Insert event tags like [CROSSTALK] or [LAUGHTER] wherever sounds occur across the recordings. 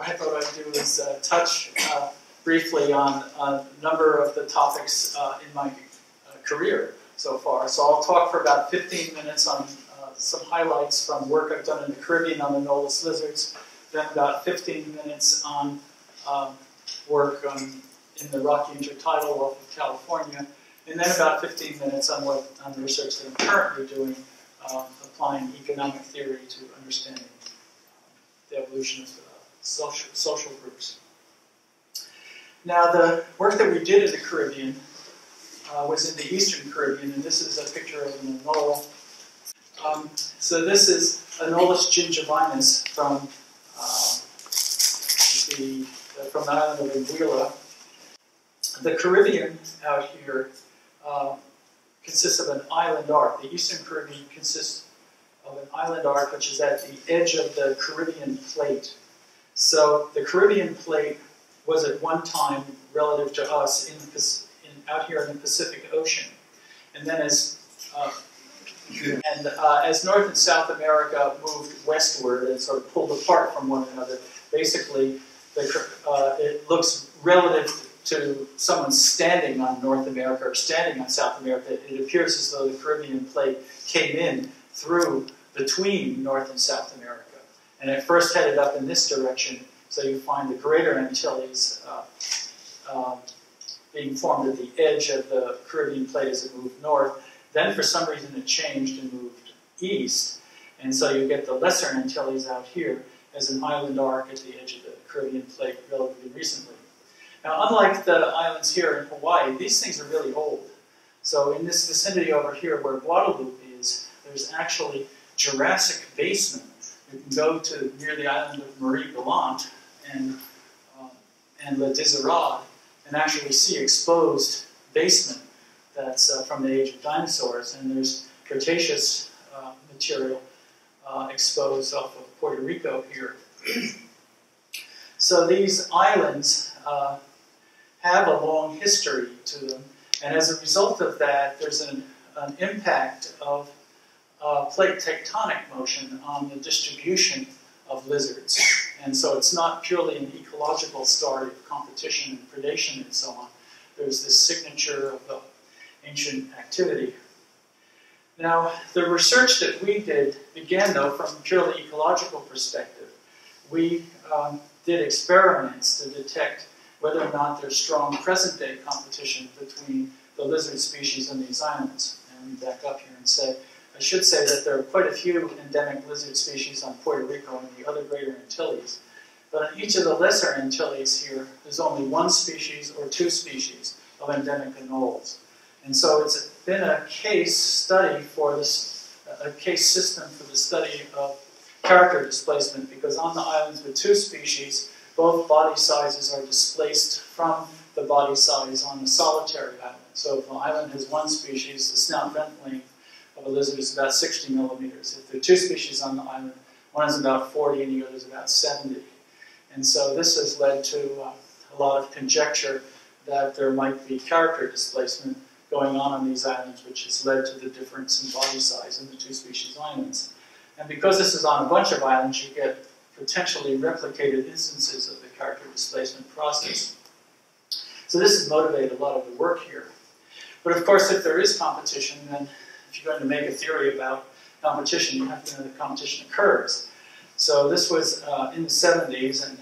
what I thought I'd do is uh, touch uh, briefly on a number of the topics uh, in my uh, career so far. So I'll talk for about 15 minutes on uh, some highlights from work I've done in the Caribbean on the Anolis lizards, then about 15 minutes on um, work on, in the Rocky Intertidal of California, and then about 15 minutes on what on the research that I'm currently doing, uh, applying economic theory to understanding the evolution of social, social groups. Now, the work that we did in the Caribbean uh, was in the Eastern Caribbean, and this is a picture of an anole. Um, so this is Anolis gingivinus from uh, the from the island of Anguilla. The Caribbean out here uh, consists of an island arc. The Eastern Caribbean consists of an island arc which is at the edge of the Caribbean plate. So the Caribbean plate was at one time relative to us in, in out here in the Pacific Ocean, and then as uh, and uh, as North and South America moved westward and sort of pulled apart from one another, basically the, uh, it looks relative to someone standing on North America or standing on South America. It appears as though the Caribbean plate came in through between North and South America. And it first headed up in this direction, so you find the Greater Antilles uh, uh, being formed at the edge of the Caribbean plate as it moved north. Then, for some reason, it changed and moved east. And so you get the Lesser Antilles out here as an island arc at the edge of the Caribbean plate relatively recently. Now, unlike the islands here in Hawaii, these things are really old. So in this vicinity over here where Guadeloupe is, there's actually Jurassic basement. You can go to near the island of Marie Galante and, um, and La Désirade and actually see exposed basement that's uh, from the age of dinosaurs. And there's Cretaceous uh, material uh, exposed off of Puerto Rico here. [CLEARS THROAT] so these islands uh, have a long history to them, and as a result of that, there's an, an impact of uh, plate tectonic motion on the distribution of lizards. And so it's not purely an ecological story of competition and predation and so on. There's this signature of the ancient activity. Now, the research that we did began, though, from a purely ecological perspective. We um, did experiments to detect whether or not there's strong present-day competition between the lizard species on these islands. And we back up here and say, I should say that there are quite a few endemic lizard species on Puerto Rico and the other greater Antilles. But on each of the lesser Antilles here, there's only one species or two species of endemic anoles. And so it's been a case study for this, a case system for the study of character displacement because on the islands with two species, both body sizes are displaced from the body size on the solitary island. So if an island has one species, the snout vent length of lizard is about 60 millimeters. If there are two species on the island, one is about 40 and the other is about 70. And so this has led to uh, a lot of conjecture that there might be character displacement going on on these islands, which has led to the difference in body size in the two species islands. And because this is on a bunch of islands, you get potentially replicated instances of the character displacement process. So this has motivated a lot of the work here. But of course, if there is competition, then if you're going to make a theory about competition, you have to know that competition occurs. So this was uh, in the 70s, and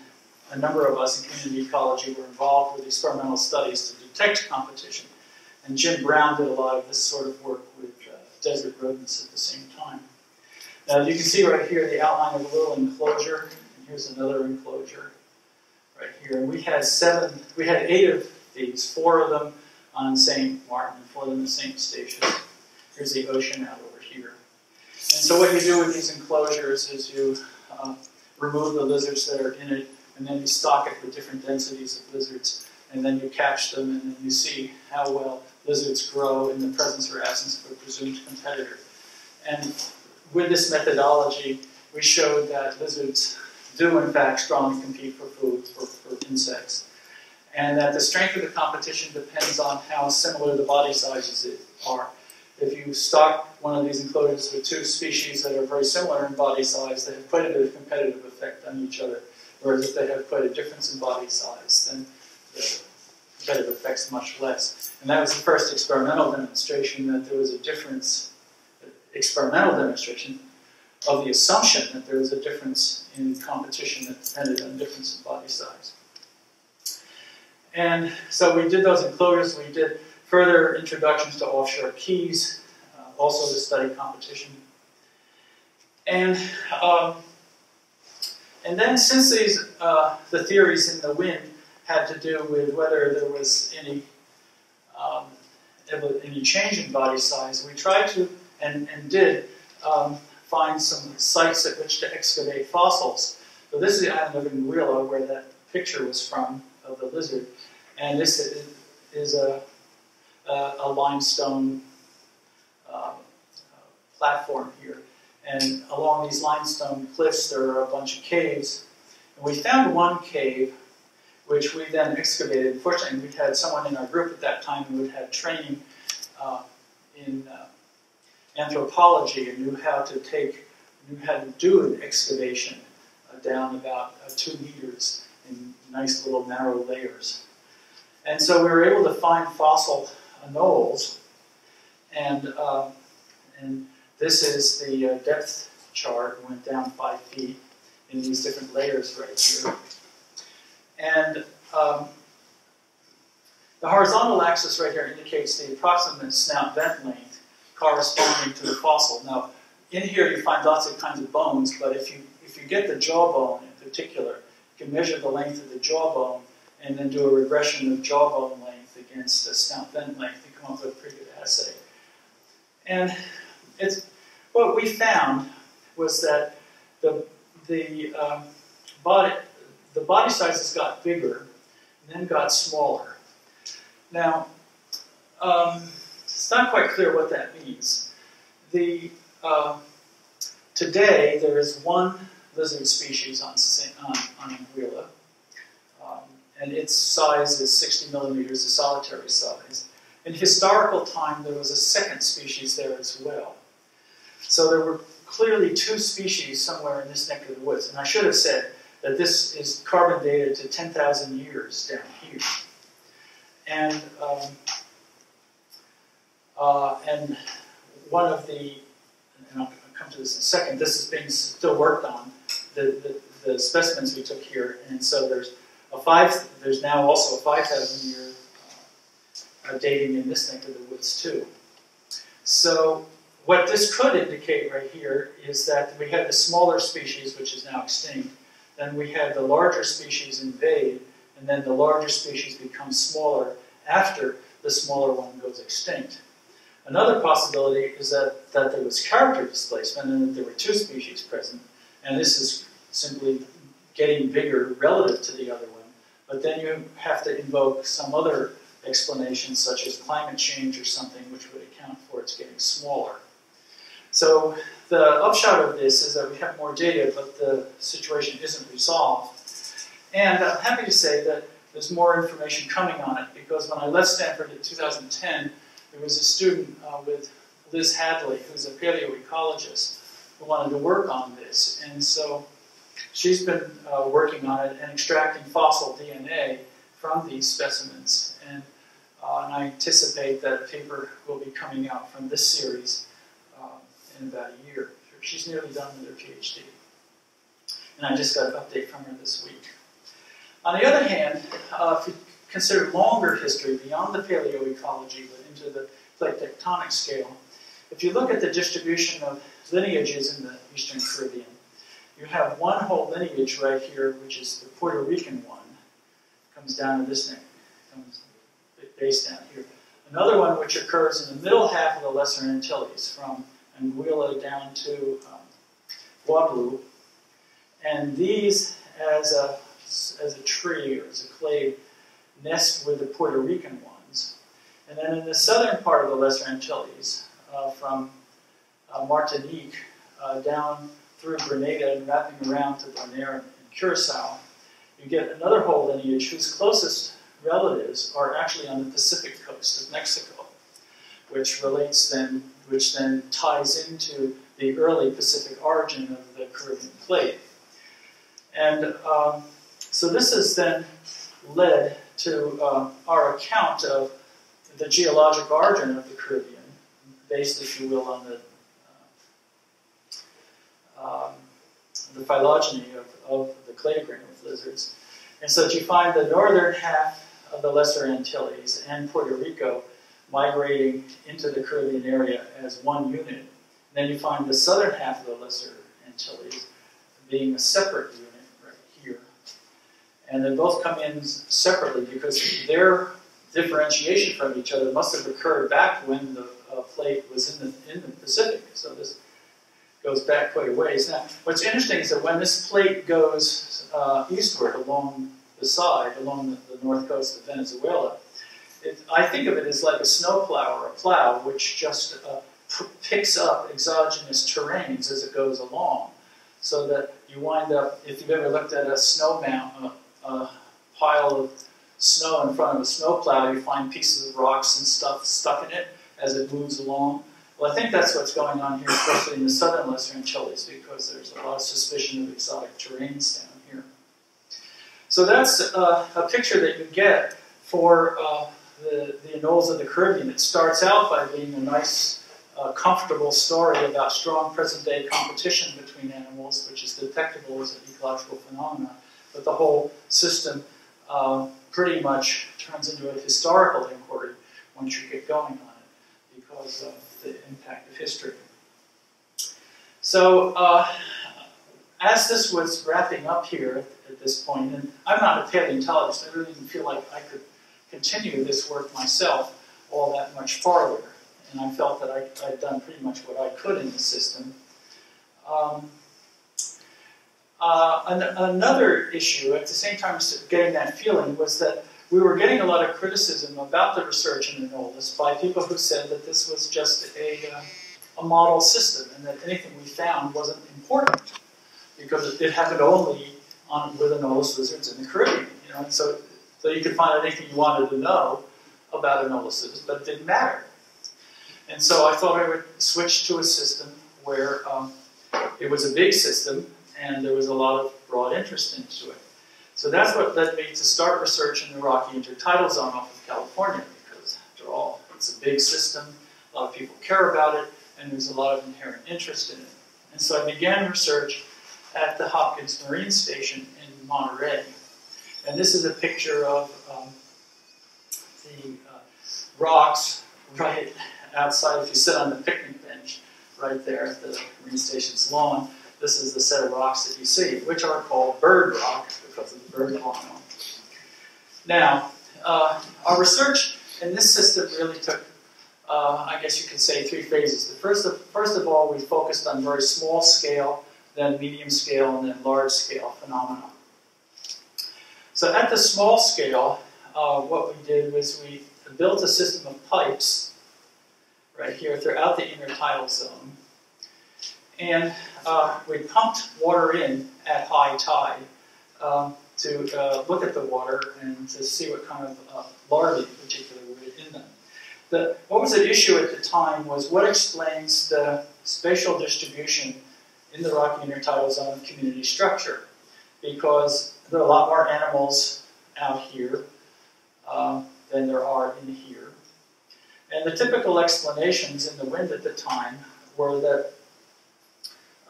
a number of us in community ecology were involved with experimental studies to detect competition. And Jim Brown did a lot of this sort of work with uh, desert rodents at the same time. Now you can see right here the outline of a little enclosure, and here's another enclosure right here. And we had seven, we had eight of these, four of them on St. Martin, four of them in St. Eustatius. Here's the ocean out over here. And so what you do with these enclosures is you uh, remove the lizards that are in it, and then you stock it with different densities of lizards, and then you catch them, and then you see how well lizards grow in the presence or absence of a presumed competitor. And with this methodology, we showed that lizards do in fact strongly compete for food for, for insects. And that the strength of the competition depends on how similar the body sizes are. If you stock one of these enclosures with two species that are very similar in body size, they have quite a bit of competitive effect on each other. Whereas if they have quite a difference in body size, then the competitive effect's much less. And that was the first experimental demonstration that there was a difference, experimental demonstration of the assumption that there was a difference in competition that depended on difference in body size. And so we did those enclosures, we did further introductions to offshore keys, uh, also to study competition. And, um, and then since these, uh, the theories in the wind had to do with whether there was any, um, any change in body size, we tried to, and, and did, um, find some sites at which to excavate fossils. So this is the island of Anguilla, where that picture was from of the lizard. And this is a, a, a limestone uh, platform here. And along these limestone cliffs, there are a bunch of caves. And we found one cave, which we then excavated. Fortunately, we had someone in our group at that time who had had training uh, in uh, anthropology and knew how to take, knew how to do an excavation uh, down about uh, two meters in nice little narrow layers. And so we were able to find fossil anoles, and, uh, and this is the uh, depth chart, went down five feet in these different layers right here. And um, the horizontal axis right here indicates the approximate snout vent length corresponding to the fossil. Now, in here you find lots of kinds of bones, but if you, if you get the jawbone in particular, you can measure the length of the jawbone and then do a regression of jawbone length against the snout vent length to come up with a pretty good assay. And it's, what we found was that the, the, um, body, the body sizes got bigger and then got smaller. Now, um, it's not quite clear what that means. The, uh, today, there is one lizard species on, on, on and its size is 60 millimeters, a solitary size. In historical time, there was a second species there as well. So there were clearly two species somewhere in this neck of the woods. And I should have said that this is carbon dated to 10,000 years down here. And um, uh, and one of the, and I'll come to this in a second, this is being still worked on, the, the, the specimens we took here. And so there's a five, there's now also a 5,000 year uh, dating in this neck of the woods too. So what this could indicate right here is that we had the smaller species, which is now extinct, then we had the larger species invade, and then the larger species become smaller after the smaller one goes extinct. Another possibility is that, that there was character displacement and that there were two species present, and this is simply getting bigger relative to the other one. But then you have to invoke some other explanation, such as climate change or something, which would account for its getting smaller. So the upshot of this is that we have more data, but the situation isn't resolved. And I'm happy to say that there's more information coming on it, because when I left Stanford in 2010, there was a student uh, with Liz Hadly, who's a paleoecologist, who wanted to work on this. And so she's been uh, working on it and extracting fossil DNA from these specimens. And, uh, and I anticipate that a paper will be coming out from this series uh, in about a year. She's nearly done with her PhD. And I just got an update from her this week. On the other hand, uh, if you consider longer history beyond the paleoecology, but into the plate tectonic scale, if you look at the distribution of lineages in the Eastern Caribbean, you have one whole lineage right here, which is the Puerto Rican one, comes down to this neck, comes based down here. Another one which occurs in the middle half of the Lesser Antilles, from Anguilla down to um, Guadeloupe. And these, as a, as a tree or as a clade, nest with the Puerto Rican ones. And then in the southern part of the Lesser Antilles, uh, from uh, Martinique uh, down through Grenada and wrapping around to Bonaire and Curacao, you get another whole lineage whose closest relatives are actually on the Pacific coast of Mexico, which relates then, which then ties into the early Pacific origin of the Caribbean plate. And um, so this has then led to uh, our account of the geologic origin of the Caribbean, based, if you will, on the uh, um, the phylogeny of, of the cladogram of lizards. And so you find the northern half of the Lesser Antilles and Puerto Rico migrating into the Caribbean area as one unit. And then you find the southern half of the Lesser Antilles being a separate unit right here. And they both come in separately because their differentiation from each other must have occurred back when the uh, plate was in the, in the Pacific. So this goes back quite a ways. Now, what's interesting is that when this plate goes uh, eastward along the side, along the, the north coast of Venezuela, it, I think of it as like a snowplow or a plow, which just uh, picks up exogenous terranes as it goes along, so that you wind up, if you've ever looked at a snow mound, a, a pile of snow in front of a snowplow, you find pieces of rocks and stuff stuck in it as it moves along. Well, I think that's what's going on here, especially in the southern Lesser Antilles, because there's a lot of suspicion of exotic terranes down here. So that's uh, a picture that you get for uh, the, the anoles of the Caribbean. It starts out by being a nice, uh, comfortable story about strong present-day competition between animals, which is detectable as an ecological phenomenon. But the whole system uh, pretty much turns into a historical inquiry once you get going on it because the impact of history. So, uh, as this was wrapping up here at this point, and I'm not a paleontologist, I really didn't feel like I could continue this work myself all that much farther. And I felt that I, had done pretty much what I could in the system. Um, uh, an, another issue, at the same time getting that feeling, was that we were getting a lot of criticism about the research in Anolis by people who said that this was just a, uh, a model system and that anything we found wasn't important because it happened only on, with Anolis lizards in the Caribbean. You know, and so, so you could find anything you wanted to know about Anolis lizards, but it didn't matter. And so I thought I would switch to a system where um, it was a big system and there was a lot of broad interest into it. So that's what led me to start research in the Rocky Intertidal Zone off of California, because after all, it's a big system, a lot of people care about it, and there's a lot of inherent interest in it. And so I began research at the Hopkins Marine Station in Monterey. And this is a picture of um, the uh, rocks right outside, if you sit on the picnic bench right there at the Marine Station's lawn, this is the set of rocks that you see, which are called bird rock because of the bird hormone. Now, uh, our research in this system really took, uh, I guess you could say, three phases. The first of, first of all, we focused on very small scale, then medium scale, and then large scale phenomena. So at the small scale, uh, what we did was we built a system of pipes right here throughout the intertidal zone. And uh, we pumped water in at high tide um, to uh, look at the water and to see what kind of uh, larvae particularly were in them. The, what was at issue at the time was what explains the spatial distribution in the Rocky Intertidal Zone community structure. Because there are a lot more animals out here uh, than there are in here. And the typical explanations in the wind at the time were that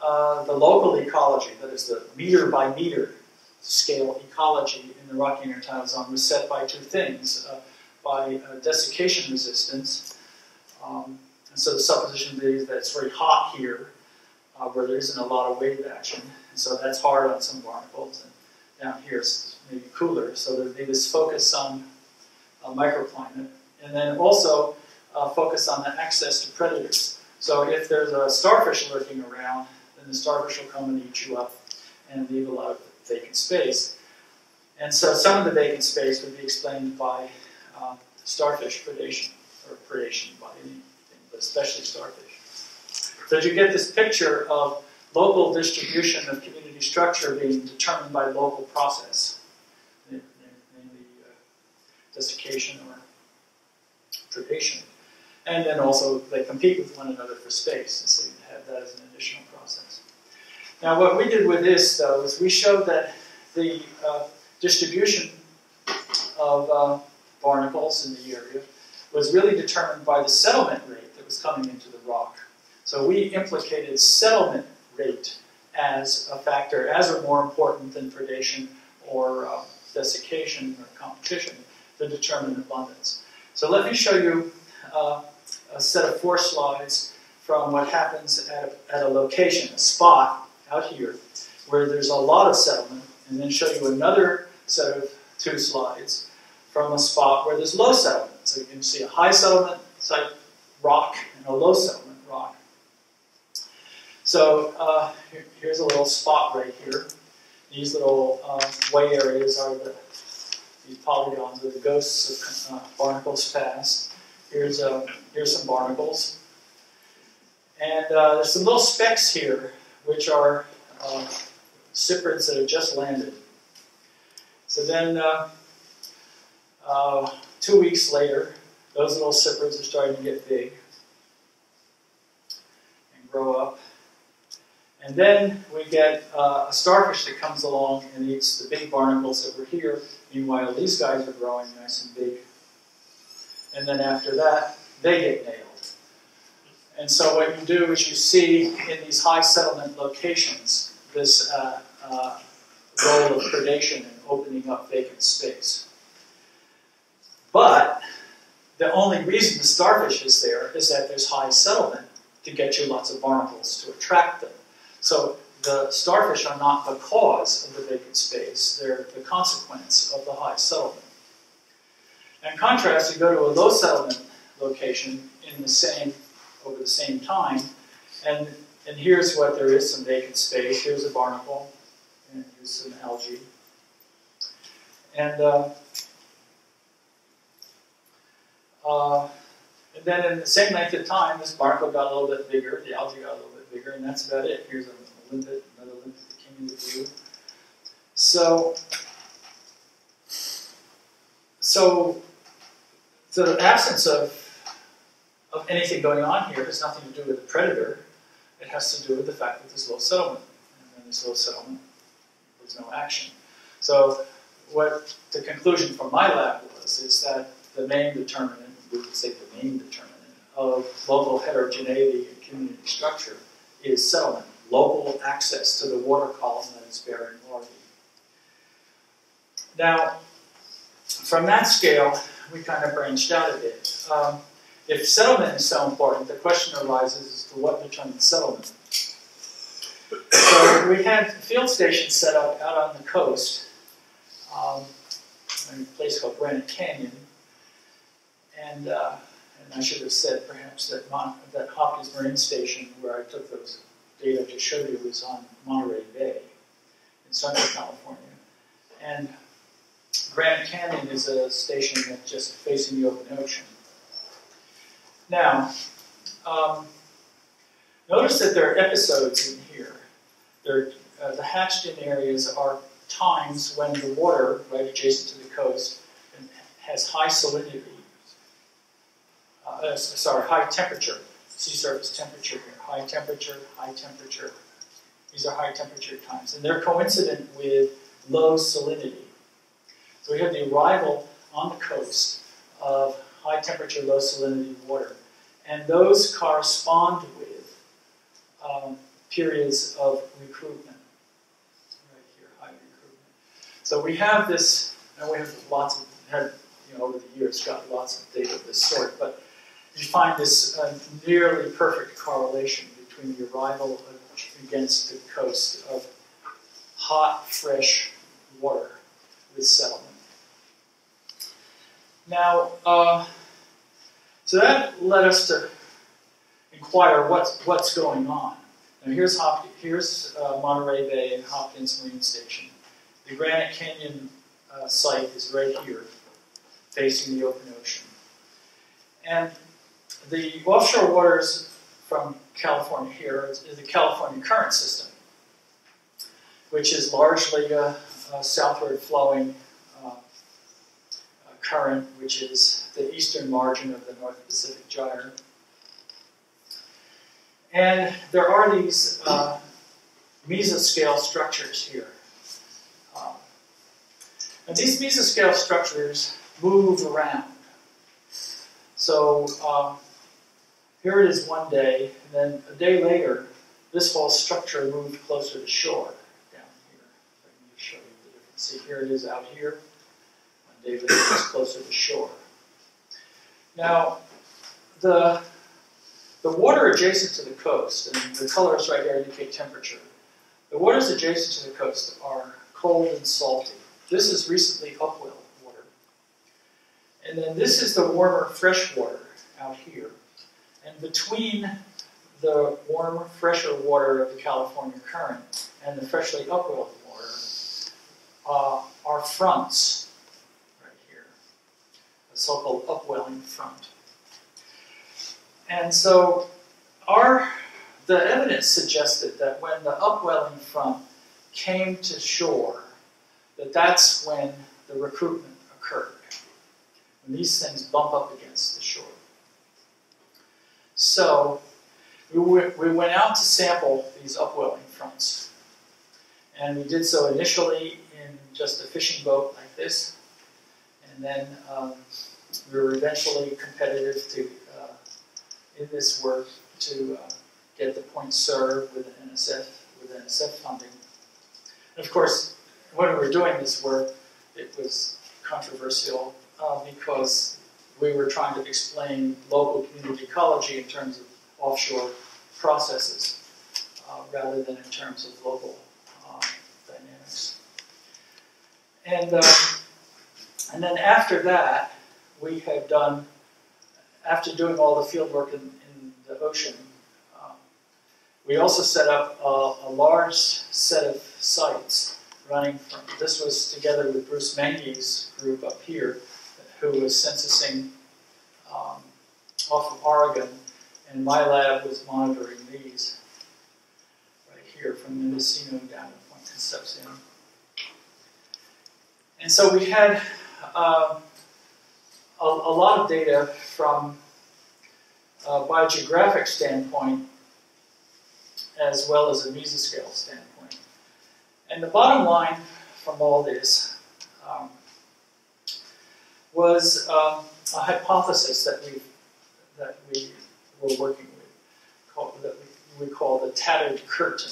uh, the local ecology, that is the meter by meter scale ecology in the Rocky Intertidal Zone, was set by two things. Uh, by uh, desiccation resistance, um, and so the supposition is that it's very hot here, uh, where there isn't a lot of wave action, and so that's hard on some barnacles, and down here it's maybe cooler, so be this focus on microclimate, and then also focus on the access to predators. So if there's a starfish lurking around, the starfish will come and eat you up and leave a lot of vacant space. And so some of the vacant space would be explained by uh, starfish predation, or predation by anything, but especially starfish. So you get this picture of local distribution of community structure being determined by local process, namely uh, desiccation or predation. And then also they compete with one another for space, and so you have that as an additional. Now, what we did with this, though, is we showed that the uh, distribution of uh, barnacles in the area was really determined by the settlement rate that was coming into the rock. So we implicated settlement rate as a factor, as or more important than predation or uh, desiccation or competition to determine abundance. So let me show you uh, a set of four slides from what happens at a, at a location, a spot out here, where there's a lot of settlement, and then show you another set of two slides from a spot where there's low settlement. So you can see a high settlement site rock and a low settlement rock. So uh, here, here's a little spot right here. These little uh, white areas are the these polygons are the ghosts of uh, barnacles past. Here's uh, here's some barnacles, and uh, there's some little specks here, which are uh, cyprids that have just landed. So then, uh, uh, two weeks later, those little cyprids are starting to get big and grow up. And then we get uh, a starfish that comes along and eats the big barnacles that were here. Meanwhile, these guys are growing nice and big. And then after that, they get nailed. And so what you do is you see in these high settlement locations this uh, uh, role of predation and opening up vacant space. But the only reason the starfish is there is that there's high settlement to get you lots of barnacles to attract them. So the starfish are not the cause of the vacant space, they're the consequence of the high settlement. In contrast, you go to a low settlement location in the same over the same time, and and here's what there is some vacant space. Here's a barnacle, and here's some algae. And uh, uh, and then in the same length of time, this barnacle got a little bit bigger, the algae got a little bit bigger, and that's about it. Here's a, limpet, another limpet that came into view. So, so the absence of, of anything going on here has nothing to do with the predator. It has to do with the fact that there's low settlement. And when there's low settlement, there's no action. So what the conclusion from my lab was is that the main determinant, we could say the main determinant, of local heterogeneity and community structure is settlement, local access to the water column that is bearing larvae. Now, from that scale, we kind of branched out a bit. Um, if settlement is so important, the question arises as to what determines settlement. So we had field stations set up out on the coast um, in a place called Granite Canyon. And, uh, and I should have said perhaps that, Mon- that Hopkins Marine Station, where I took those data to show you, was on Monterey Bay in Central California. And Granite Canyon is a station that's just facing the open ocean. Now, um, notice that there are episodes in here. There, uh, the hatched-in areas are times when the water, right adjacent to the coast, has high salinity. Uh, uh, sorry, high temperature, sea surface temperature here. High temperature, high temperature. These are high temperature times, and they're coincident with low salinity. So we have the arrival on the coast of high temperature, low salinity water, and those correspond with um, periods of recruitment. Right here, high recruitment. So we have this, and we have lots of, had, you know, over the years got lots of data of this sort, but you find this uh, nearly perfect correlation between the arrival against the coast of hot, fresh water with settlement. Now, uh, so that led us to inquire what's, what's going on. Now here's, Hop- here's uh, Monterey Bay and Hopkins Marine Station. The Granite Canyon uh, site is right here, facing the open ocean. And the offshore waters from California here is, is the California current system, which is largely a, a southward flowing uh, current, which is the eastern margin of the North Pacific Gyre. And there are these uh, mesoscale structures here. Uh, And these mesoscale structures move around. So um, here it is one day, and then a day later, this whole structure moved closer to shore down here. I can just show you the difference. See, here it is out here. Day later, closer to shore. Now, the, the water adjacent to the coast, and the colors right here indicate temperature. The waters adjacent to the coast are cold and salty. This is recently upwell water. And then this is the warmer fresh water out here. And between the warm, fresher water of the California current and the freshly upwelled water uh, are fronts so-called upwelling front. And so our the evidence suggested that when the upwelling front came to shore, that that's when the recruitment occurred, when these things bump up against the shore. So we, we went out to sample these upwelling fronts. And we did so initially in just a fishing boat like this. And then um, we were eventually competitive to, uh, in this work to uh, get the point served with NSF, with NSF funding. And of course, when we were doing this work, it was controversial uh, because we were trying to explain local community ecology in terms of offshore processes uh, rather than in terms of local uh, dynamics. And, uh, and then after that, we had done, after doing all the field work in, in the ocean, uh, we also set up a, a, large set of sites running from, this was together with Bruce Menge's group up here, who was censusing um, off of Oregon and my lab was monitoring these right here from Mendocino down to Point Conception. And so we had uh, a, a, lot of data from a biogeographic standpoint as well as a mesoscale standpoint. And the bottom line from all this um, was um, a hypothesis that we that we we're working with, called, that we, we call the tattered curtain.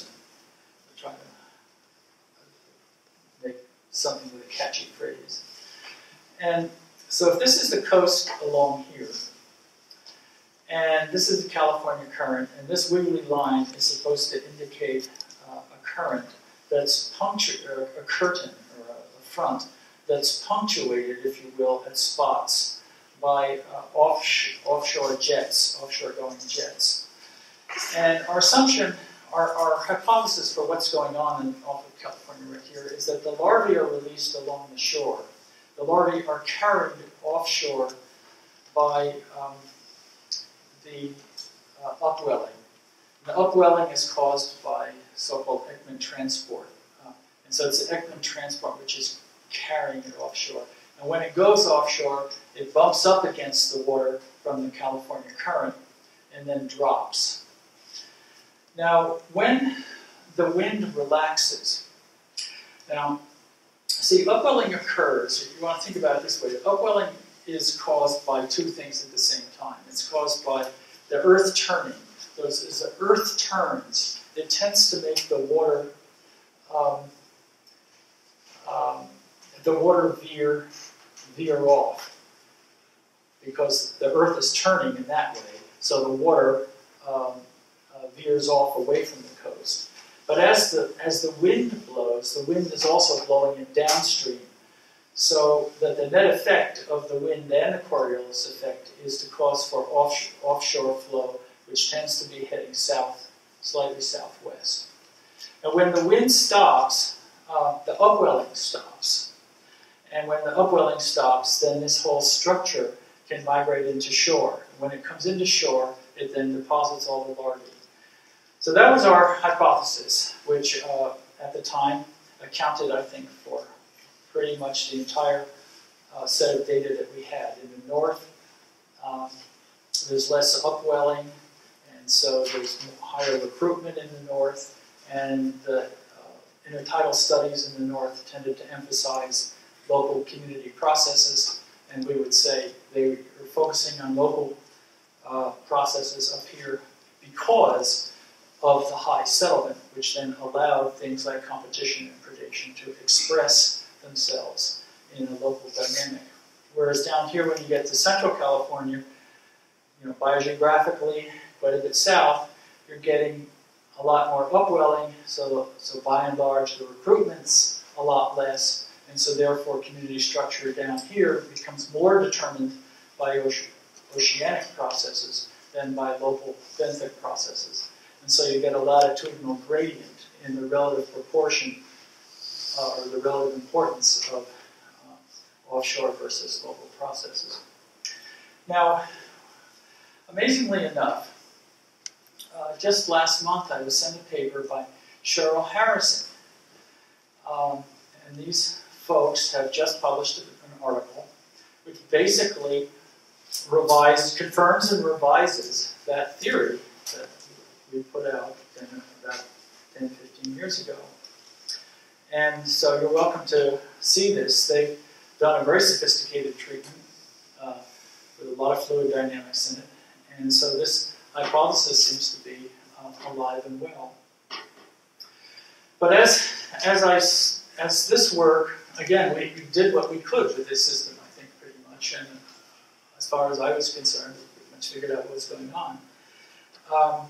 We're trying to make something with a catchy phrase. And so if this is the coast along here, and this is the California current, and this wiggly line is supposed to indicate uh, a current that's punctuated, a curtain or a front that's punctuated, if you will, at spots by uh, off offshore jets, offshore going jets. And our assumption, our, our hypothesis for what's going on in, off of California right here is that the larvae are released along the shore. The larvae are carried offshore by um, the uh, upwelling. The upwelling is caused by so-called Ekman transport. Uh, and so it's the Ekman transport which is carrying it offshore. And when it goes offshore, it bumps up against the water from the California current and then drops. Now, when the wind relaxes, now, see, upwelling occurs, if you want to think about it this way, upwelling is caused by two things at the same time. It's caused by the earth turning. As the earth turns, it tends to make the water um, um, the water veer veer off because the earth is turning in that way, so the water um, uh, veers off away from the coast. But as the, as the wind blows, the wind is also blowing it downstream, so that the net effect of the wind and the Coriolis effect is to cause for off, offshore flow, which tends to be heading south, slightly southwest. And when the wind stops, uh, the upwelling stops. And when the upwelling stops, then this whole structure can migrate into shore. When it comes into shore, it then deposits all the larvae. So that was our hypothesis, which uh, at the time accounted, I think, for pretty much the entire uh, set of data that we had. In the north, um, there's less upwelling, and so there's higher recruitment in the north, and the uh, intertidal studies in the north tended to emphasize local community processes, and we would say they are focusing on local uh, processes up here because of the high settlement, which then allowed things like competition and predation to express themselves in a local dynamic. Whereas down here, when you get to Central California, you know, biogeographically quite a bit south, you're getting a lot more upwelling, so, so by and large, the recruitment's a lot less, and so therefore community structure down here becomes more determined by oceanic processes than by local benthic processes. And so you get a latitudinal gradient in the relative proportion uh, or the relative importance of uh, offshore versus local processes. Now, amazingly enough, uh, just last month I was sent a paper by Cheryl Harrison. Um, and these folks have just published an article which basically revises, confirms and revises that theory that we put out about 10, 15 years ago. And so you're welcome to see this. They've done a very sophisticated treatment uh, with a lot of fluid dynamics in it. And so this hypothesis seems to be uh, alive and well. But as, as, I, as this work, again, we, we did what we could with this system, I think, pretty much. And as far as I was concerned, we pretty much figured out what was going on. Um,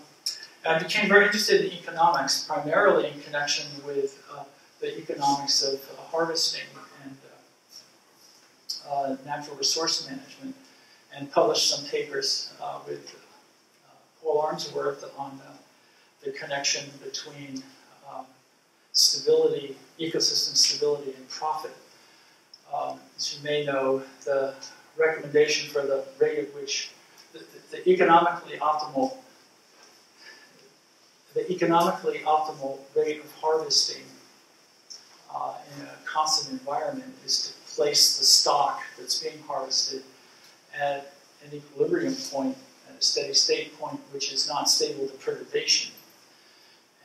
I became very interested in economics, primarily in connection with uh, the economics of uh, harvesting and uh, uh natural resource management, and published some papers uh, with Paul Armsworth on the connection between um, stability, ecosystem stability, and profit. Um, as you may know, the recommendation for the rate at which the, the, the economically optimal the economically optimal rate of harvesting uh, in a constant environment is to place the stock that's being harvested at an equilibrium point at a steady state point which is not stable to perturbation.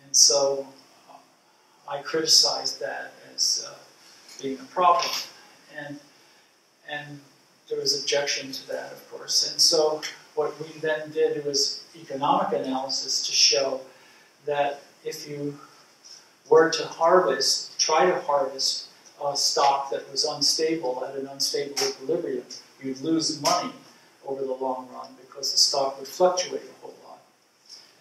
And so uh, I criticized that as uh, being a problem. And, and there was objection to that, of course. And so what we then did was economic analysis to show that if you were to harvest, try to harvest a stock that was unstable at an unstable equilibrium, you'd lose money over the long run because the stock would fluctuate a whole lot.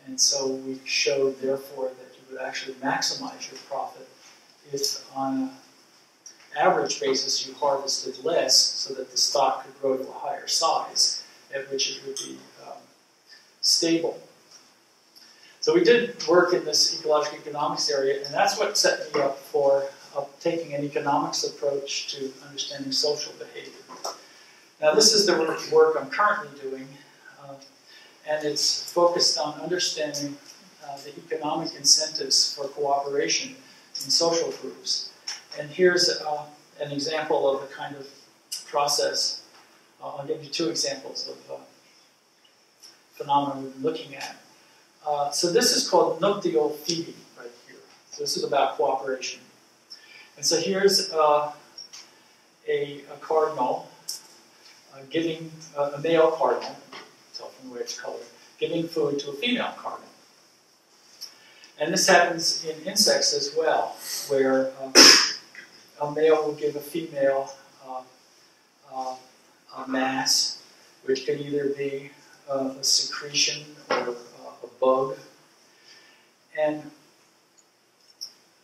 And so we showed, therefore, that you would actually maximize your profit if on an average basis you harvested less so that the stock could grow to a higher size, at which it would be um, stable. So we did work in this ecological economics area, and that's what set me up for uh, taking an economics approach to understanding social behavior. Now, this is the work I'm currently doing, uh, and it's focused on understanding uh, the economic incentives for cooperation in social groups. And here's uh, an example of the kind of process. Uh, I'll give you two examples of uh, phenomena we've been looking at. Uh, so this is called nuptial feeding right here. So this is about cooperation. And so here's a, a cardinal uh, giving uh, a male cardinal, tell from way it's colored, giving food to a female cardinal. And this happens in insects as well, where uh, a male will give a female uh, uh, a mass, which can either be uh, a secretion or bug. And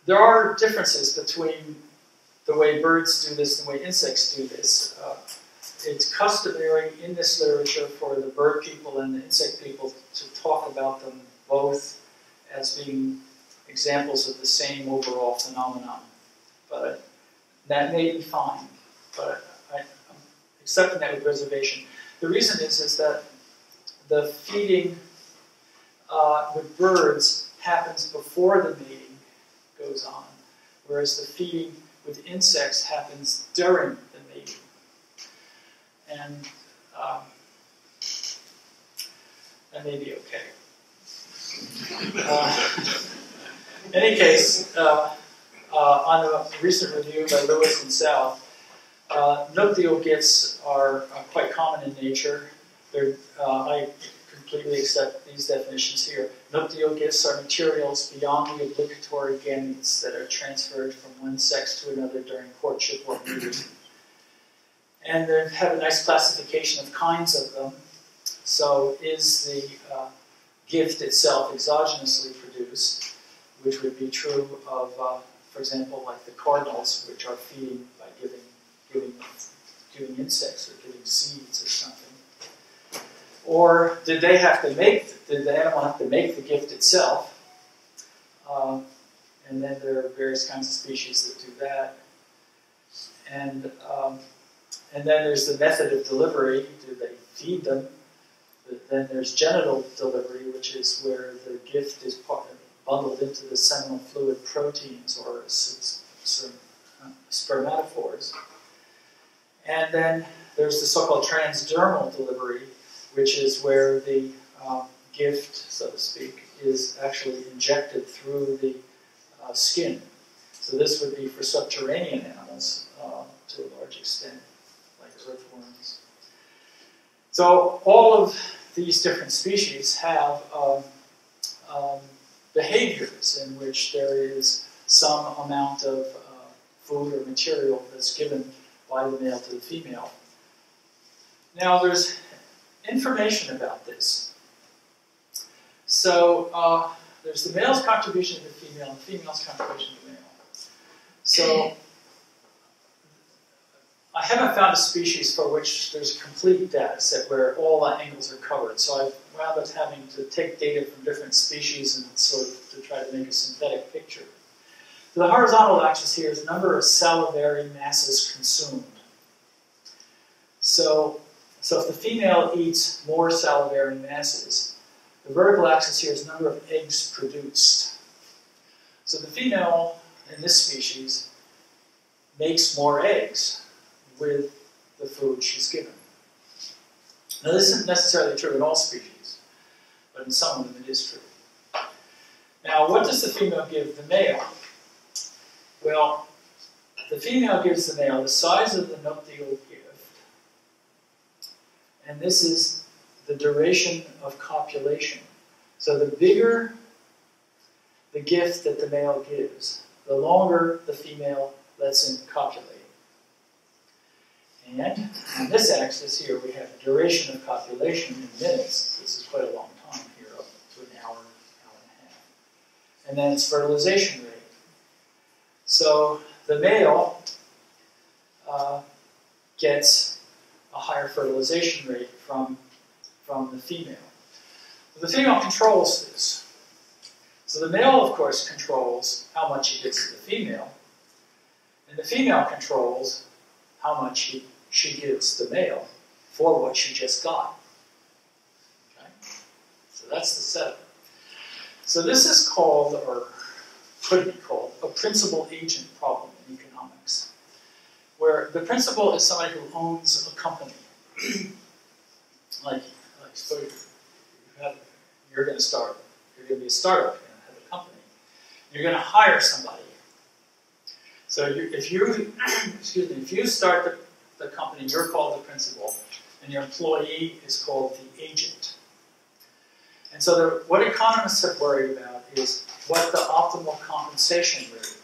there are differences between the way birds do this and the way insects do this. Uh, it's customary in this literature for the bird people and the insect people to talk about them both as being examples of the same overall phenomenon. But that may be fine, but I, am accepting that with reservation. The reason is, is that the feeding uh, with birds happens before the mating goes on, whereas the feeding with insects happens during the mating. and um, that may be okay. Uh, in any case, uh, uh, on a recent review by Lewis and South, Uh, nuptial gifts are, are, quite common in nature. Uh, I completely accept these definitions here. Nuptial gifts are materials beyond the obligatory gametes that are transferred from one sex to another during courtship or mating. And they have a nice classification of kinds of them. So, is the uh, gift itself exogenously produced, which would be true of, uh, for example, like the cardinals, which are feeding by giving, giving, giving insects or giving seeds or something. Or did they have to make, did the animal have to make the gift itself? Um, and then there are various kinds of species that do that. And, um, and then there's the method of delivery. Do they feed them? Then there's genital delivery, which is where the gift is bundled into the seminal fluid proteins or some spermatophores. And then there's the so-called transdermal delivery, which is where the um, gift, so to speak, is actually injected through the uh, skin. So this would be for subterranean animals uh, to a large extent, like earthworms. So all of these different species have um, um, behaviors in which there is some amount of uh, food or material that's given by the male to the female. Now, there's information about this. So, uh, there's the male's contribution to the female and the female's contribution to the male. So, I haven't found a species for which there's a complete data set where all the angles are covered. So I've wound up having to take data from different species and sort of to try to make a synthetic picture. So the horizontal axis here is number of salivary masses consumed. So, so if the female eats more salivary masses, the vertical axis here is number of eggs produced. So the female in this species makes more eggs with the food she's given. Now, this isn't necessarily true in all species, but in some of them it is true. Now, what does the female give the male? Well, the female gives the male the size of the nuptial and this is the duration of copulation. So the bigger the gift that the male gives, the longer the female lets him copulate. And on this axis here, we have duration of copulation in minutes. This is quite a long time here, up to an hour, hour and a half. And then it's fertilization rate. So the male uh, gets a higher fertilization rate from, from the female. The female controls this. So the male, of course, controls how much he gives to the female, and the female controls how much he she gives the male for what she just got. Okay? So that's the setup. So this is called, or could be called, a principal agent problem where the principal is somebody who owns a company. [CLEARS THROAT] like, like so you you're going to start, you're going to be a startup, you're going to have a company. You're going to hire somebody. So you, if you, [CLEARS THROAT] excuse me, if you start the the company, you're called the principal, and your employee is called the agent. And so the, what economists have worried about is what the optimal compensation rate.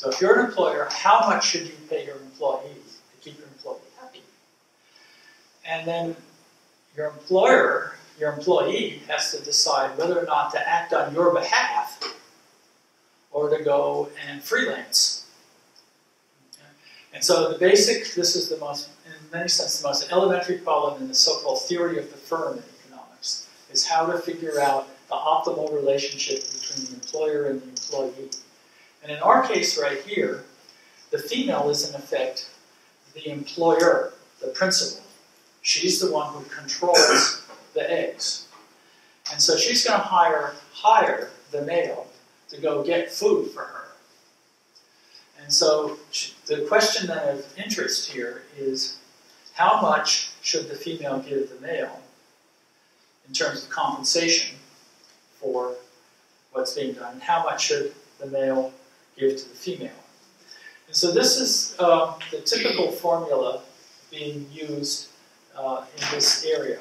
So if you're an employer, how much should you pay your employees to keep your employee happy? And then your employer, your employee has to decide whether or not to act on your behalf or to go and freelance and so the basic, this is the most, in many sense, the most elementary problem in the so-called theory of the firm in economics, is how to figure out the optimal relationship between the employer and the employee. And in our case right here, the female is in effect the employer, the principal. She's the one who controls the eggs. And so she's going to hire, hire the male to go get food for her. And so the question then of interest here is how much should the female give the male in terms of compensation for what's being done? How much should the male give to the female? And so this is uh, the typical formula being used uh, in this area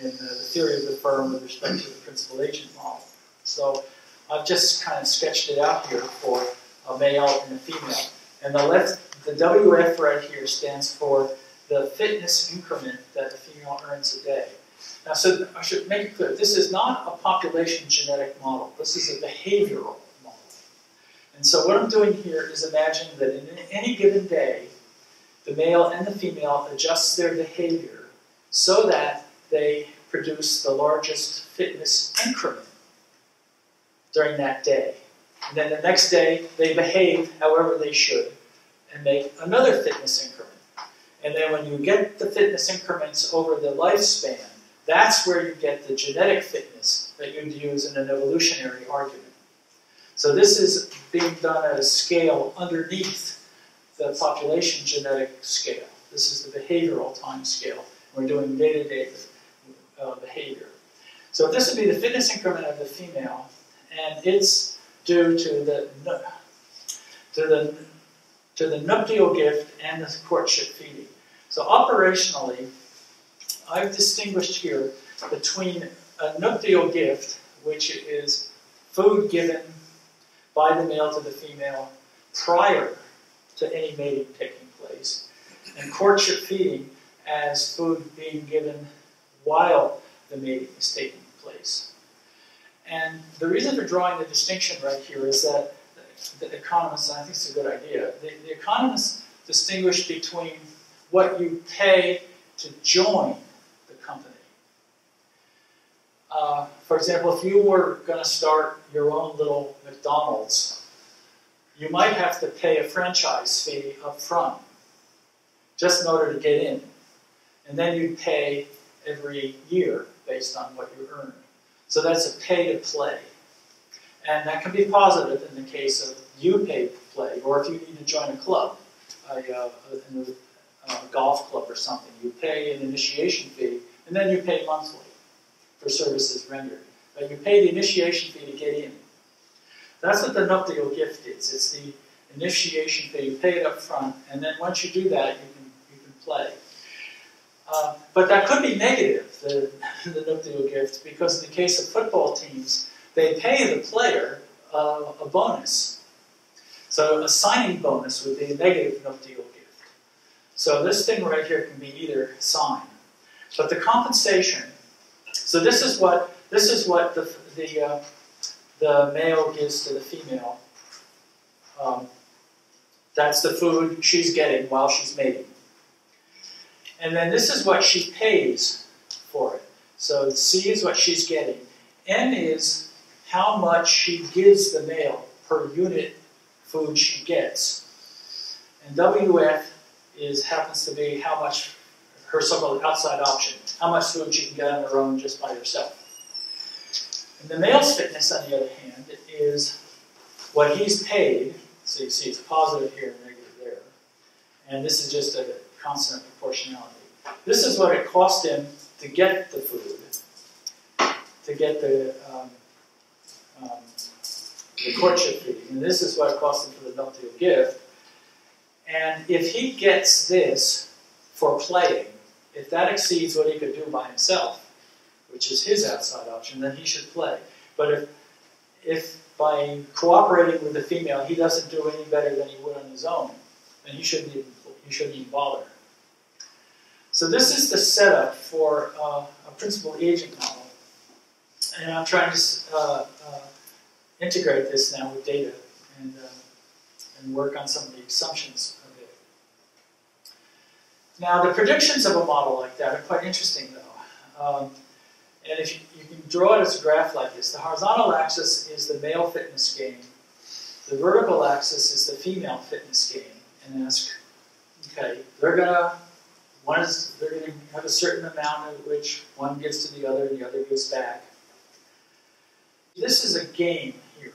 in uh, the theory of the firm with respect to the principal agent model. So I've just kind of sketched it out here for a male and a female. And the left, the WF right here stands for the fitness increment that the female earns a day. Now, so I should make it clear, this is not a population genetic model. This is a behavioral. And so what I'm doing here is imagine that in any given day, the male and the female adjust their behavior so that they produce the largest fitness increment during that day. And then the next day, they behave however they should and make another fitness increment. And then when you get the fitness increments over the lifespan, that's where you get the genetic fitness that you'd use in an evolutionary argument. So this is being done at a scale underneath the population genetic scale. This is the behavioral time scale. We're doing day-to-day uh, behavior. So this would be the fitness increment of the female, and it's due to the to the to the nuptial gift and the courtship feeding. So operationally, I've distinguished here between a nuptial gift, which is food given by the male to the female prior to any mating taking place, and courtship feeding as food being given while the mating is taking place. And the reason for drawing the distinction right here is that the economists, and I think it's a good idea, the, the economists distinguish between what you pay to join the company. Uh, for example, if you were going to start your own little McDonald's, you might have to pay a franchise fee up front just in order to get in. And then you pay every year based on what you earn. So that's a pay to play. And that can be positive in the case of you pay to play, or if you need to join a club, a, uh, a, a golf club or something, you pay an initiation fee, and then you pay monthly for services rendered. But you pay the initiation fee to get in. That's what the nuptial gift is. It's the initiation fee. You pay it up front, and then once you do that, you can, you can play. Uh, but that could be negative, the, [LAUGHS] the nuptial gift, because in the case of football teams, they pay the player uh, a bonus. So a signing bonus would be a negative nuptial gift. So this thing right here can be either sign. But the compensation, so this is what this is what the, the, uh, the male gives to the female. Um, that's the food she's getting while she's mating. And then this is what she pays for it. So C is what she's getting. N is how much she gives the male per unit food she gets. And WF is happens to be how much her so-called outside option, how much food she can get on her own just by herself. And the male's fitness, on the other hand, is what he's paid. So you see it's positive here and negative there. And this is just a constant proportionality. This is what it cost him to get the food, to get the, um, um, the courtship fee. And this is what it cost him for the nuptial gift. And if he gets this for playing, if that exceeds what he could do by himself, which is his outside option, then he should play. But if, if by cooperating with the female he doesn't do any better than he would on his own, then he shouldn't even, he shouldn't even bother. So this is the setup for uh, a principal agent model. And I'm trying to uh, uh, integrate this now with data and, uh, and work on some of the assumptions. Now the predictions of a model like that are quite interesting though. Um, and if you, you, can draw it as a graph like this, the horizontal axis is the male fitness gain. The vertical axis is the female fitness gain. And ask, okay, they're gonna one is they're to have a certain amount of which one gives to the other and the other gives back. This is a game here,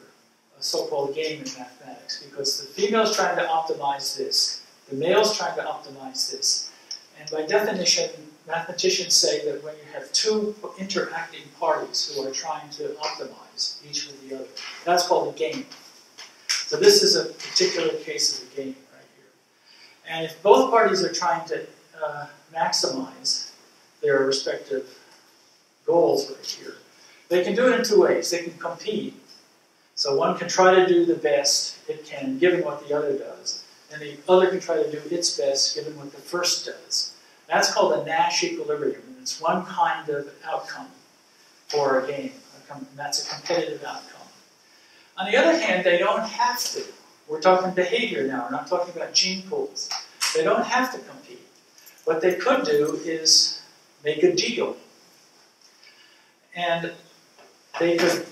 a so-called game in mathematics, because the female is trying to optimize this, the male is trying to optimize this. And by definition, mathematicians say that when you have two interacting parties who are trying to optimize each with the other, that's called a game. So this is a particular case of a game right here. And if both parties are trying to uh, maximize their respective goals right here, they can do it in two ways. They can compete. So one can try to do the best it can, given what the other does, and the other can try to do its best, given what the first does. That's called a Nash equilibrium, and it's one kind of outcome for a game. And that's a competitive outcome. On the other hand, they don't have to. We're talking behavior now, we're not talking about gene pools. They don't have to compete. What they could do is make a deal. And they could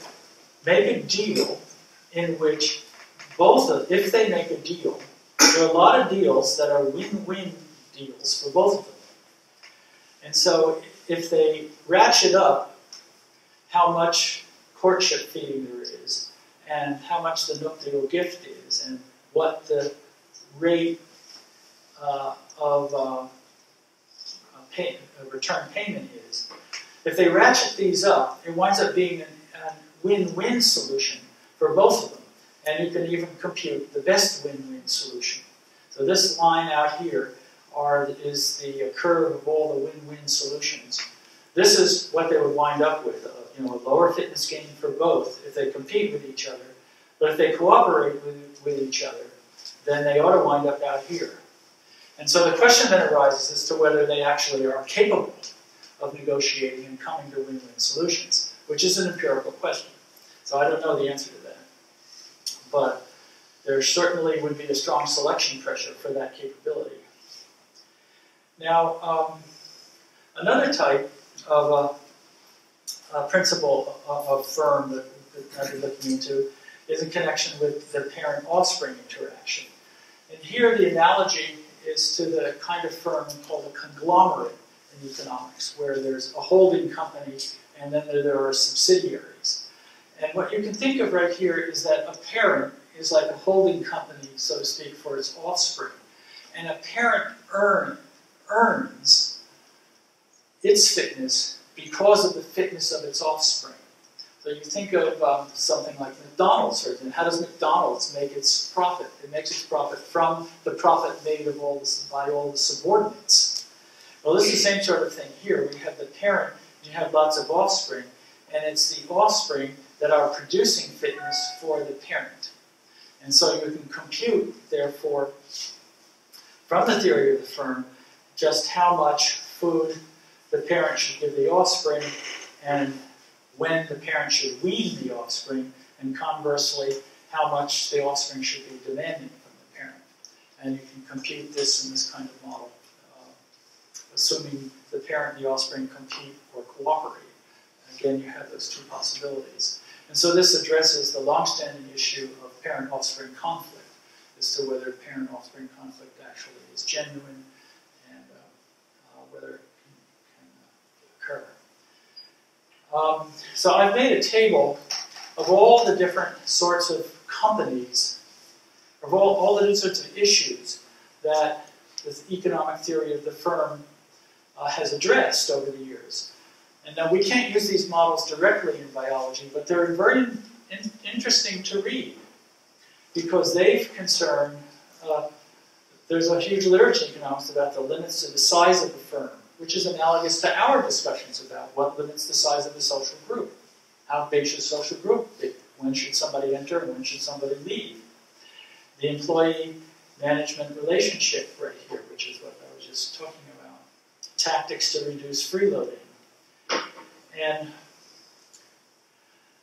make a deal in which both of, if they make a deal, there are a lot of deals that are win-win deals for both of them. And so if they ratchet up how much courtship feeding there is, and how much the nuptial gift is, and what the rate uh, of uh, pay, return payment is. If they ratchet these up, it winds up being a win-win solution for both of them. And you can even compute the best win-win solution. So this line out here are, is the curve of all the win-win solutions. This is what they would wind up with, uh, you know, a lower fitness gain for both if they compete with each other. But if they cooperate with, with each other, then they ought to wind up out here. And so the question then arises as to whether they actually are capable of negotiating and coming to win-win solutions, which is an empirical question. So I don't know the answer to. But there certainly would be a strong selection pressure for that capability. Now, um, another type of uh, a principle of firm that, that I've been looking into is in connection with the parent-offspring interaction. And here the analogy is to the kind of firm called a conglomerate in economics, where there's a holding company and then there are subsidiaries. And what you can think of right here is that a parent is like a holding company, so to speak, for its offspring. And a parent earn, earns its fitness because of the fitness of its offspring. So you think of um, something like McDonald's, or how does McDonald's make its profit? It makes its profit from the profit made of all this, by all the subordinates. Well, this is the same sort of thing here. We have the parent, you have lots of offspring, and it's the offspring that are producing fitness for the parent. And so you can compute, therefore, from the theory of the firm, just how much food the parent should give the offspring and when the parent should wean the offspring, and conversely, how much the offspring should be demanding from the parent. And you can compute this in this kind of model, uh, assuming the parent and the offspring compete or cooperate. Again, you have those two possibilities. And so this addresses the long-standing issue of parent-offspring conflict as to whether parent-offspring conflict actually is genuine and uh, uh, whether it can, can occur. Um, so I've made a table of all the different sorts of companies, of all, all the different sorts of issues that the economic theory of the firm uh, has addressed over the years. And now we can't use these models directly in biology, but they're very in, interesting to read because they've concerned, uh, there's a huge literature in economics about the limits to the size of the firm which is analogous to our discussions about what limits the size of the social group. How big should social group be? When should somebody enter when should somebody leave? The employee management relationship right here, which is what I was just talking about. Tactics to reduce freeloading. And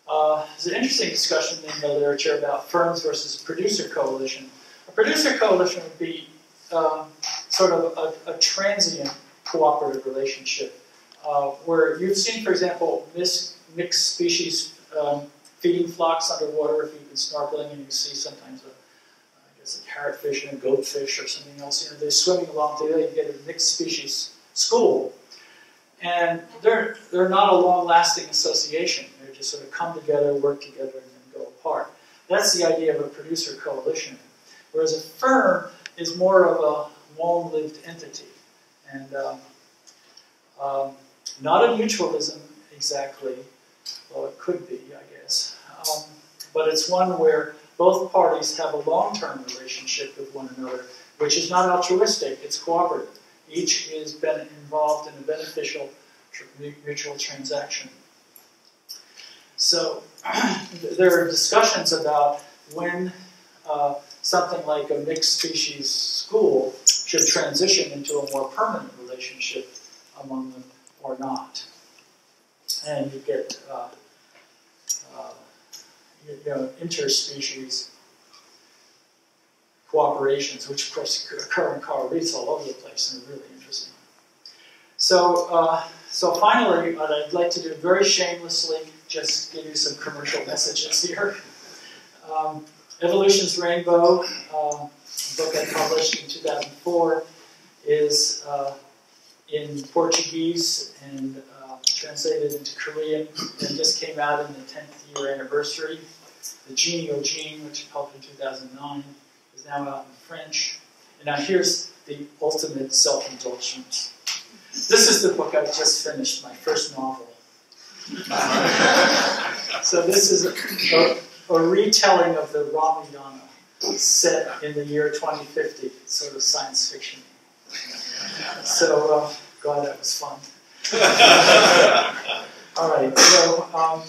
uh, there's an interesting discussion in the literature about firms versus producer coalition. A producer coalition would be um, sort of a, a transient cooperative relationship. Uh, where you've seen, for example, mixed species um, feeding flocks underwater. If you've been snorkeling and you see sometimes a, I guess a parrotfish and a goatfish or something else, you know, they're swimming along together. You get a mixed species school, and they're they're not a long-lasting association. They just sort of come together, work together, and then go apart. That's the idea of a producer coalition. Whereas a firm is more of a long-lived entity and um, um, not a mutualism exactly, well, it could be, I guess, um, but it's one where both parties have a long-term relationship with one another, which is not altruistic, it's cooperative. Each has been involved in a beneficial mutual transaction. So [CLEARS THROAT] there are discussions about when uh, something like a mixed species school should transition into a more permanent relationship among them or not. And you get uh, uh, you know, interspecies cooperations, which of course occur in reefs all over the place and are really interesting. So, uh, so finally, what I'd like to do very shamelessly, just give you some commercial messages here. Um, Evolution's Rainbow, uh, book I published in 2004, is uh, in Portuguese and uh, translated into Korean, and just came out in the 10th year anniversary. The Genial Gene, which I published in 2009, is now out in French. And now here's the ultimate self-indulgence. This is the book I've just finished, my first novel. [LAUGHS] so this is a, a, retelling of the Ramayana set in the year 2050, sort of science fiction. So uh, glad that was fun. [LAUGHS] All right, so um,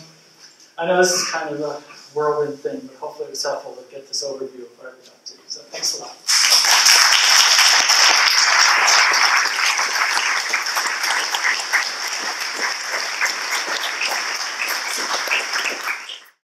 I know this is kind of a whirlwind thing, but hopefully it was helpful to get this overview of what thanks a lot.